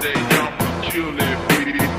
Sunday, I'm a chillin',